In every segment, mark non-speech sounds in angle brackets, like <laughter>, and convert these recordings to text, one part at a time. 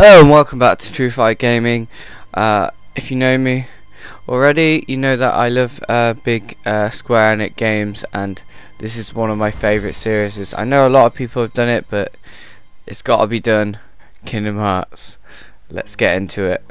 Hello and welcome back to True Flight Gaming. Uh, if you know me already, you know that I love uh, big uh, Square Enix games, and this is one of my favourite series. I know a lot of people have done it, but it's got to be done. Kingdom Hearts. Let's get into it.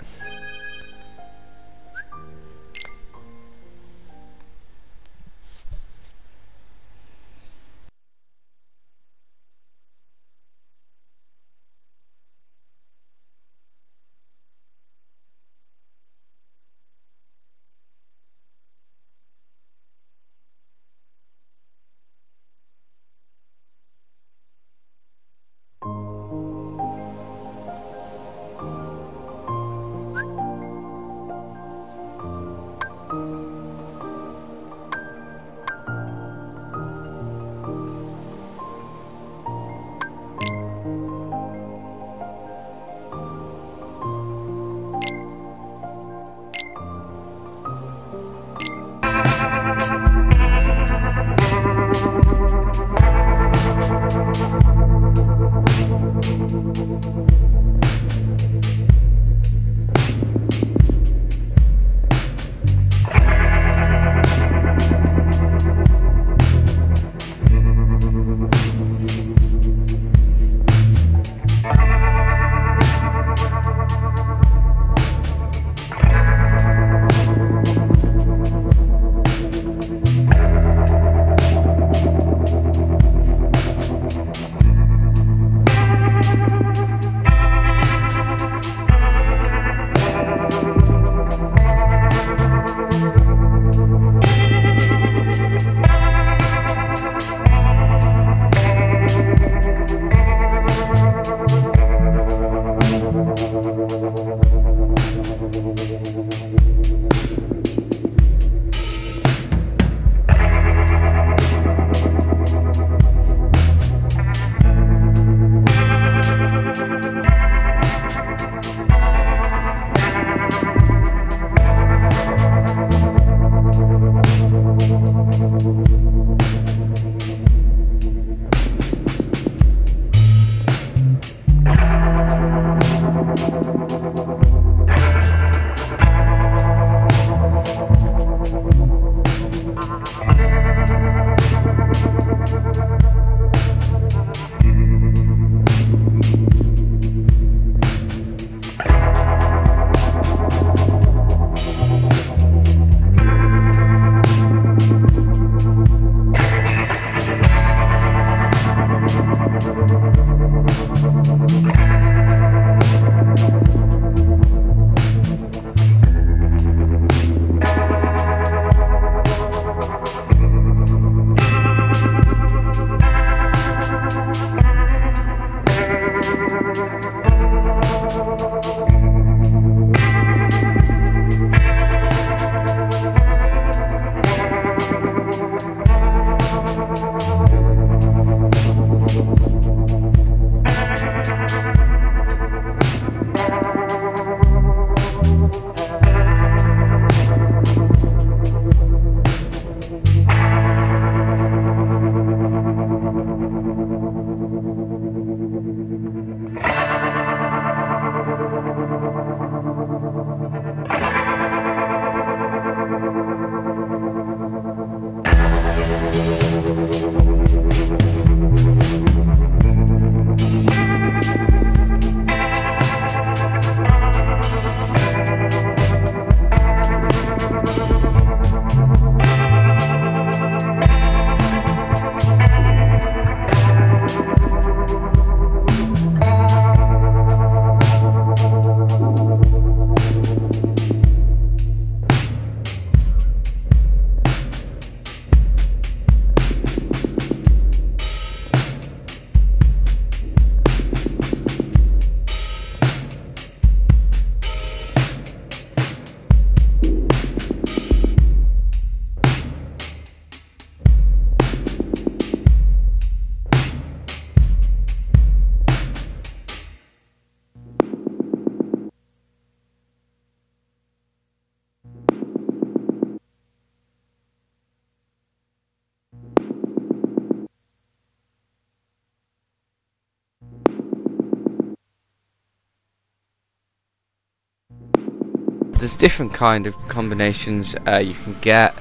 There's different kind of combinations uh, you can get.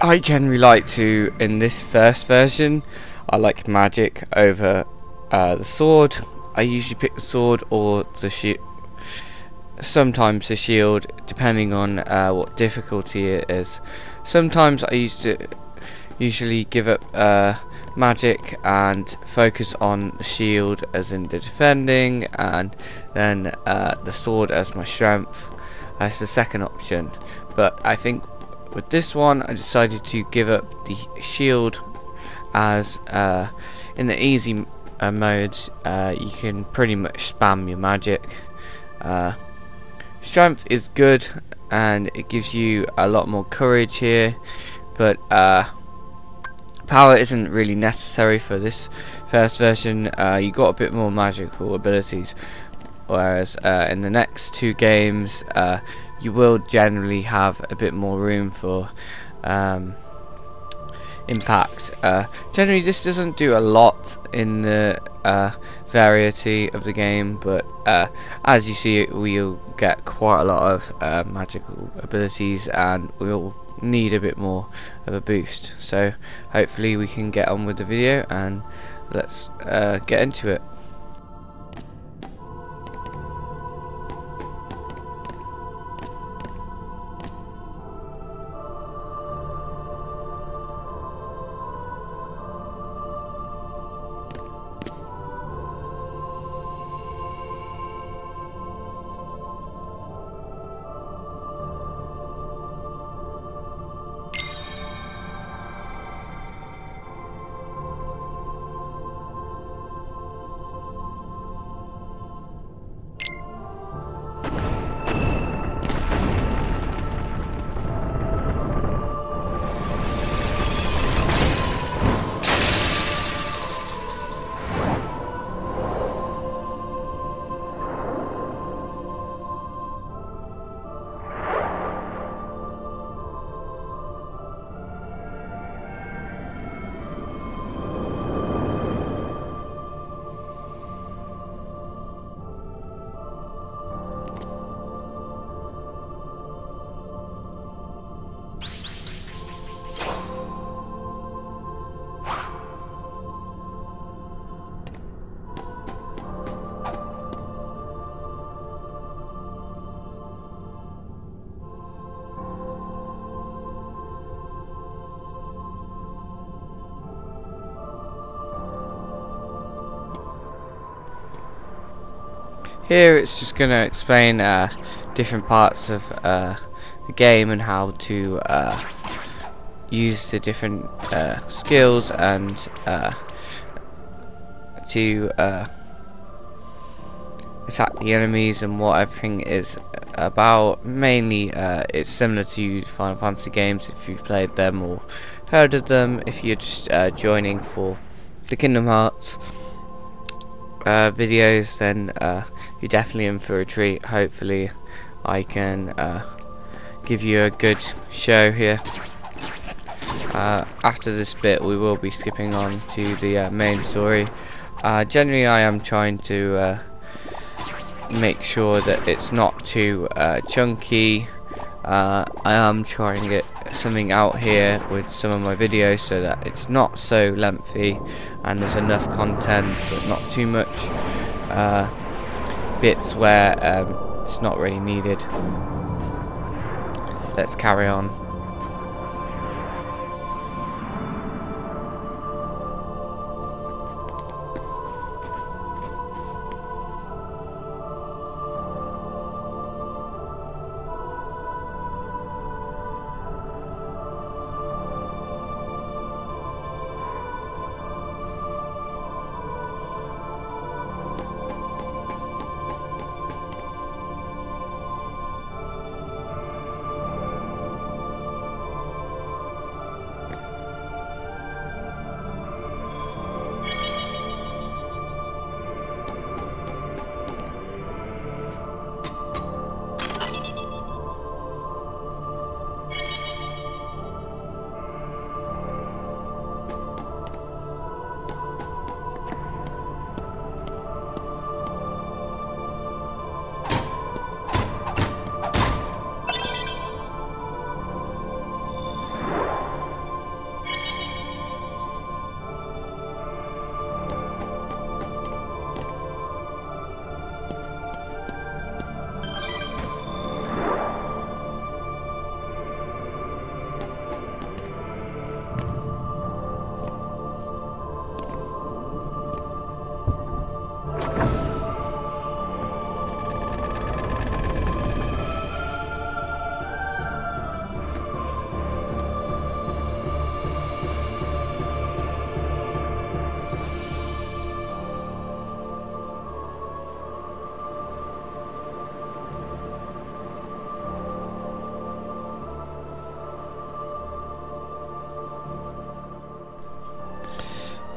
I generally like to, in this first version, I like magic over uh, the sword. I usually pick the sword or the shield. Sometimes the shield, depending on uh, what difficulty it is. Sometimes I used to usually give up uh, magic and focus on the shield as in the defending and then uh, the sword as my strength as the second option. But I think with this one I decided to give up the shield as uh, in the easy uh, modes uh, you can pretty much spam your magic. Uh, strength is good and it gives you a lot more courage here but uh, Power isn't really necessary for this first version. Uh, you got a bit more magical abilities, whereas uh, in the next two games, uh, you will generally have a bit more room for um, impact. Uh, generally, this doesn't do a lot in the uh, variety of the game, but uh, as you see, we'll get quite a lot of magical abilities, and we'll need a bit more of a boost so hopefully we can get on with the video and let's uh, get into it Here it's just going to explain uh, different parts of uh, the game and how to uh, use the different uh, skills and uh, to uh, attack the enemies and what everything is about. Mainly it's similar to Final Fantasy games if you've played them or heard of them if you're just joining for the Kingdom Hearts uh, videos then uh, you're definitely in for a treat. Hopefully I can uh, give you a good show here. Uh, after this bit we will be skipping on to the uh, main story. Uh, generally I am trying to make sure that it's not too chunky I am trying to get something out here with some of my videos so that it's not so lengthy and there's enough content but not too much uh, bits where um, it's not really needed. Let's carry on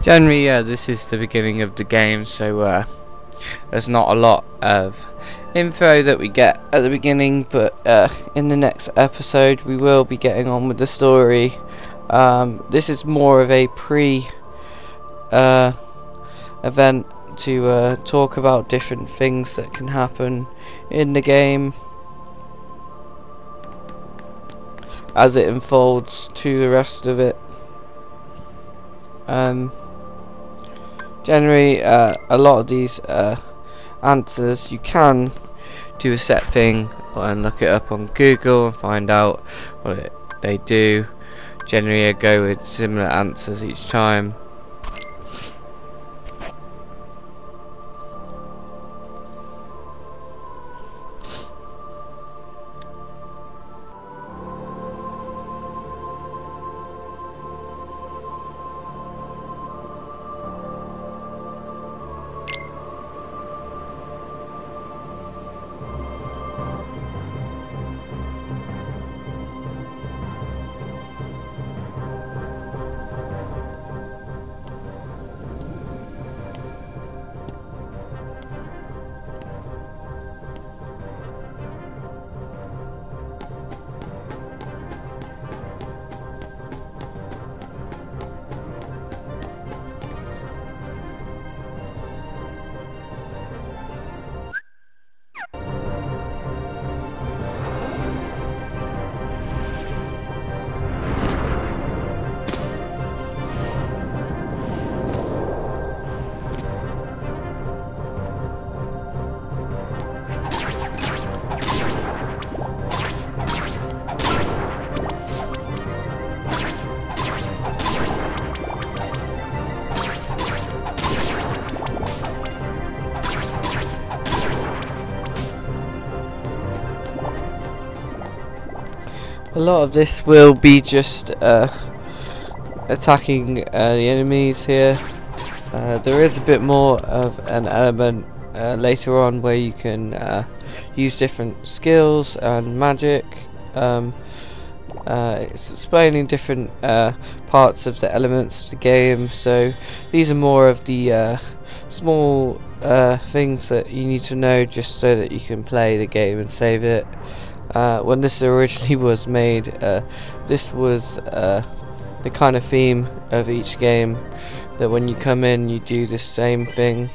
generally, yeah, this is the beginning of the game, so uh, there's not a lot of info that we get at the beginning, but uh, in the next episode we will be getting on with the story. Um, this is more of a pre uh, event to uh, talk about different things that can happen in the game as it unfolds to the rest of it. Um, generally, uh, a lot of these uh, answers you can do a set thing and look it up on Google and find out what it, they do. Generally, I go with similar answers each time. A lot of this will be just uh, attacking uh, the enemies here. Uh, there is a bit more of an element uh, later on where you can uh, use different skills and magic. Um, uh, it's explaining different parts of the elements of the game. So these are more of the small things that you need to know just so that you can play the game and save it uh, when this originally <laughs> was made, uh, this was uh, the kind of theme of each game that when you come in you do the same thing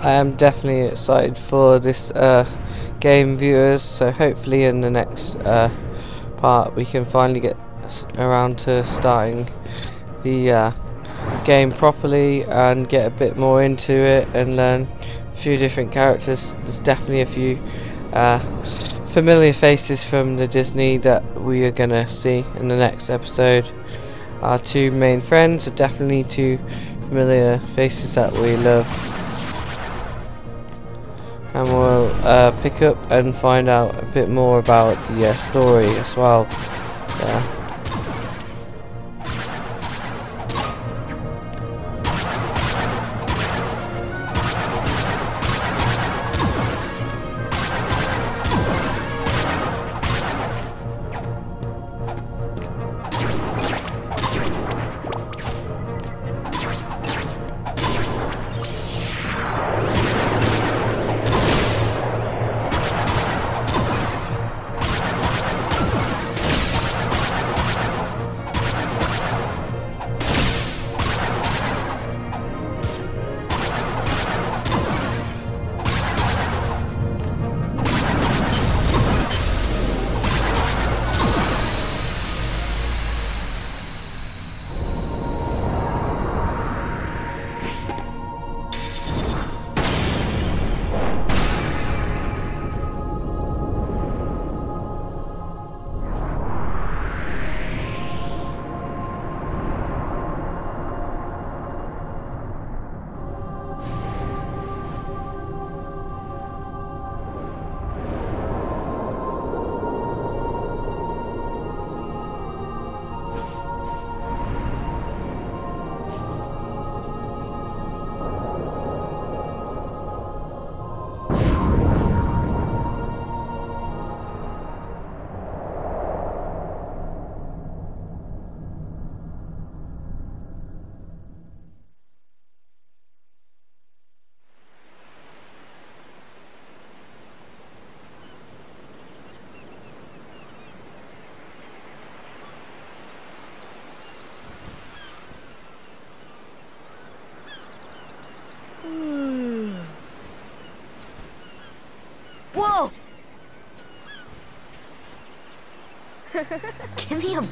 I am definitely excited for this uh, game viewers. So hopefully in the next uh, part we can finally get around to starting the uh, game properly and get a bit more into it and learn a few different characters. There's definitely a few uh, familiar faces from the Disney that we are gonna see in the next episode. Our two main friends are definitely two familiar faces that we love and we'll uh, pick up and find out a bit more about the uh, story as well. Yeah.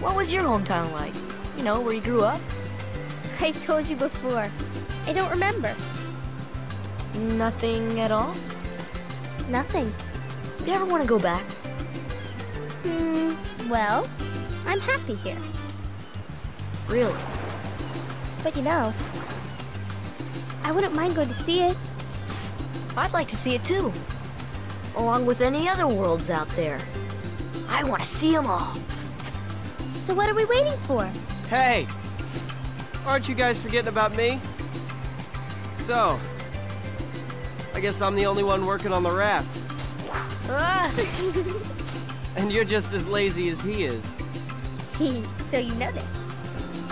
what was your hometown like? You know, where you grew up? <laughs> I've told you before. I don't remember. Nothing at all? Nothing. You ever want to go back? Hmm, well, I'm happy here. Really? But you know, I wouldn't mind going to see it. I'd like to see it too. Along with any other worlds out there. I want to see them all. So what are we waiting for? Hey! Aren't you guys forgetting about me? So, I guess I'm the only one working on the raft. <laughs> And you're just as lazy as he is. <laughs> so you know this.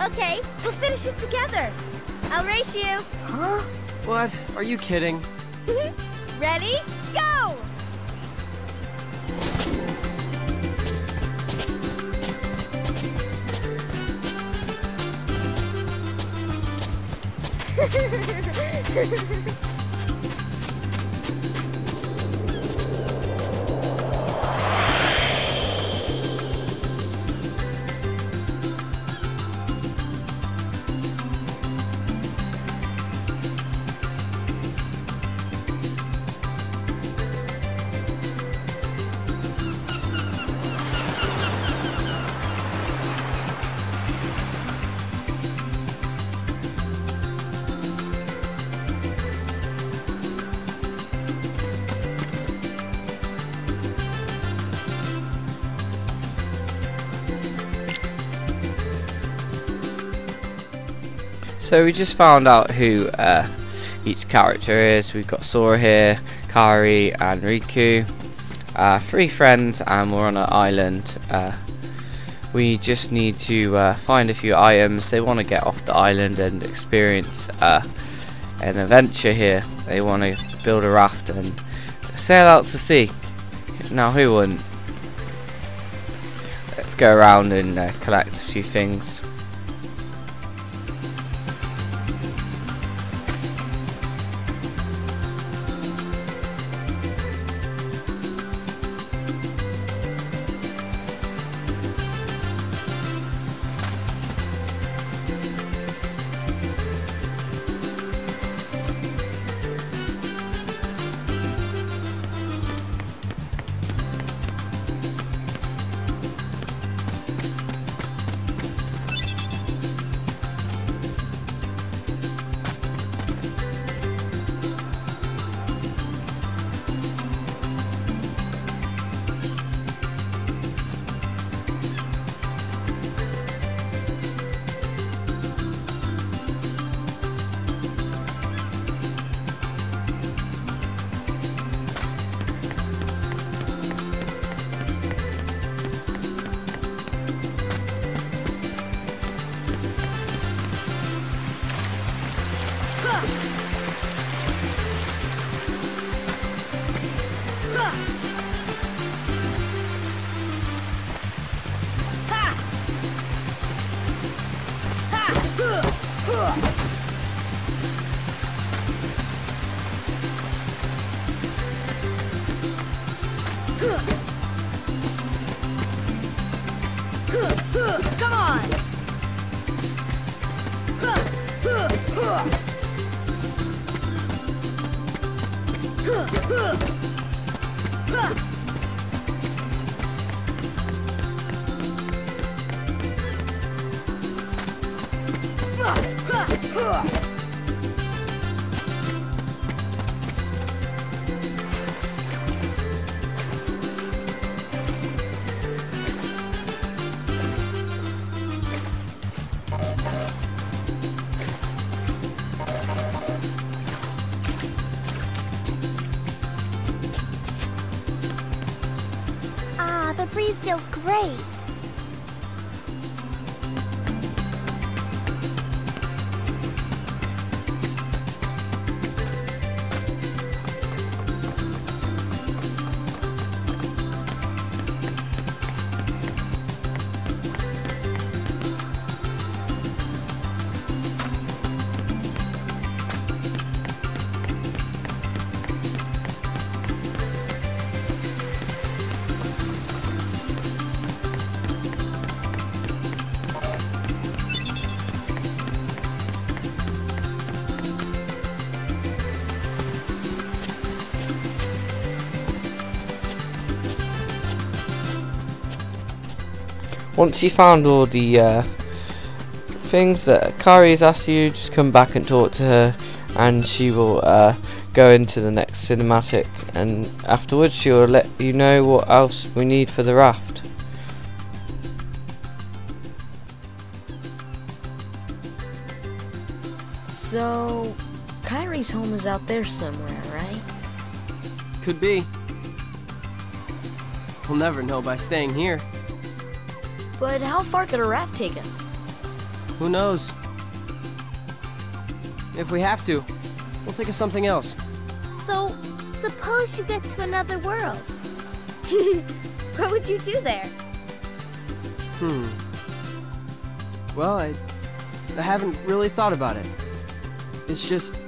Okay, we'll finish it together. I'll race you. huh? What? Are you kidding? <laughs> Ready? Go! <laughs> So we just found out who uh, each character is. We've got Sora here, Kairi, and Riku. Uh, three friends, and we're on an island. Uh, we just need to uh, find a few items. They want to get off the island and experience uh, an adventure here. They want to build a raft and sail out to sea. Now, who wouldn't? Let's go around and uh, collect a few things. Great. Once you found all the uh, things that Kairi has asked you, just come back and talk to her, and she will uh, go into the next cinematic, and afterwards she will let you know what else we need for the raft. So, Kairi's home is out there somewhere, right? Could be. We'll never know by staying here. But how far could a raft take us? Who knows? If we have to, we'll think of something else. So, suppose you get to another world. <laughs> what would you do there? Hmm. Well, I, I haven't really thought about it. It's just,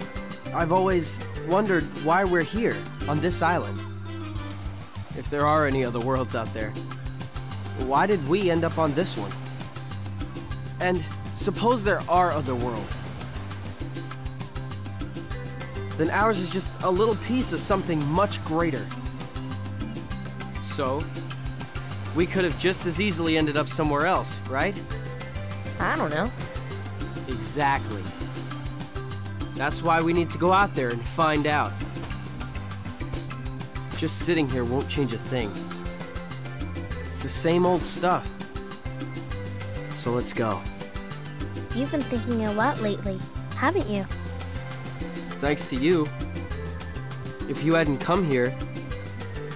I've always wondered why we're here, on this island. If there are any other worlds out there. Why did we end up on this one? And suppose there are other worlds. Then ours is just a little piece of something much greater. So, we could have just as easily ended up somewhere else, right? I don't know. Exactly. That's why we need to go out there and find out. Just sitting here won't change a thing. It's the same old stuff. So let's go. You've been thinking a lot lately, haven't you? Thanks to you. If you hadn't come here,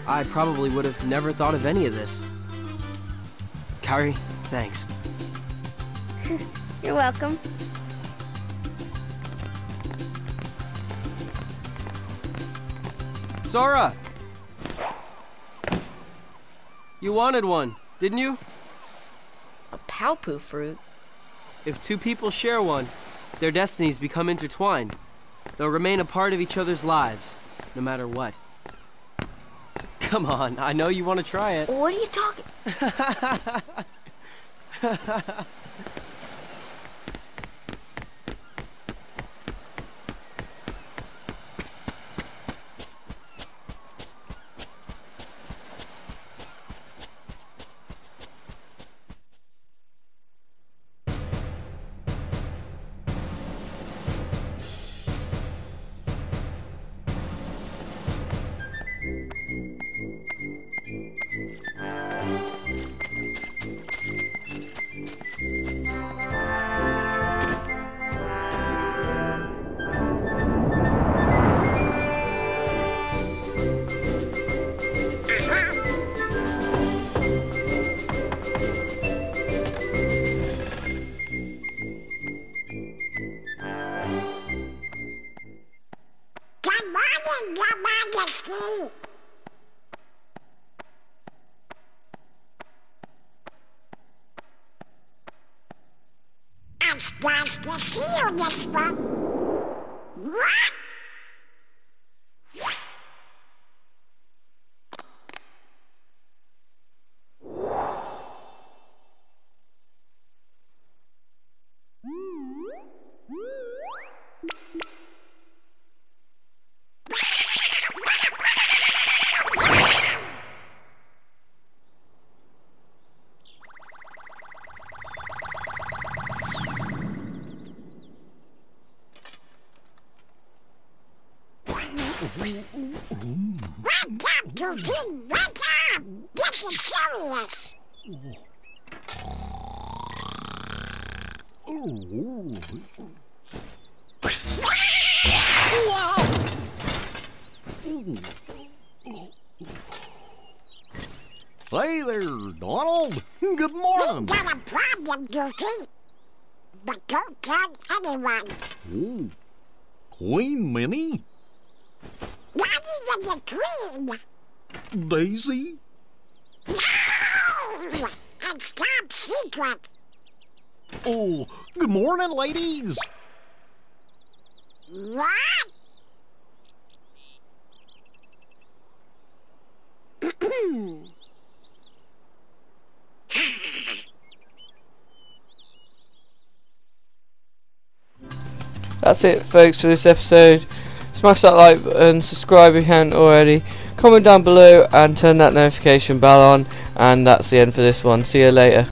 I probably would have never thought of any of this. Kairi, thanks. <laughs> You're welcome. Sora! You wanted one, didn't you? A Paopu fruit? If two people share one, their destinies become intertwined. They'll remain a part of each other's lives, no matter what. Come on, I know you want to try it. What are you talking? <laughs> To see you this one. What? Wake up, Eugene! Wake up! This is serious. Hey there, Donald. Good morning. We got a problem, Eugene. But don't tell anyone. Oh, Queen Minnie? Not even the queen. Daisy? No! It's top secret. Oh, good morning, ladies. What? <coughs> That's it, folks, for this episode. Smash that like button, subscribe if you haven't already, comment down below, and turn that notification bell on. And that's the end for this one. See you later.